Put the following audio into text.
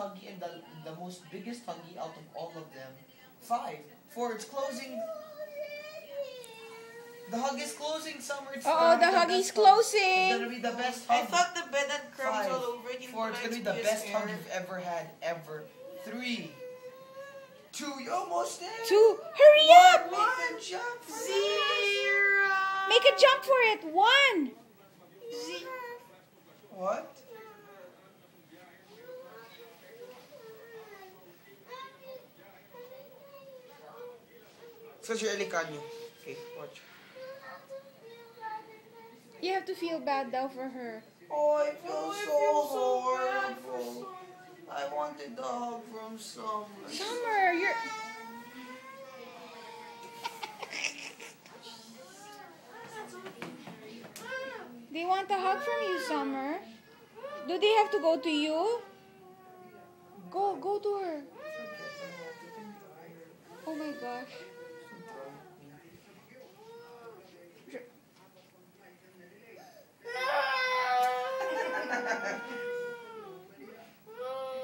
huggy and the, the most biggest huggy out of all of them. Five. Four. It's closing. The hug is closing, Summer. It's Oh, gonna the hug is best hug. It's closing. gonna be the best hug. I hug. thought the bed had crumbs Five. all over it. Yung Four. It's gonna be the best it's hug you've ever had, ever. Three. Two. You're almost there. Two. Hurry up! One. Jump. for the Zero. Make a jump for it. One. Z- Because you're Elicanyo. Okay, watch. You have to feel bad now for her. Oh, I feel Oh, I so feel so horrible. I wanted the hug from Summer. Summer, you're. They want a hug from you, Summer. Do they have to go to you? Go, go to her.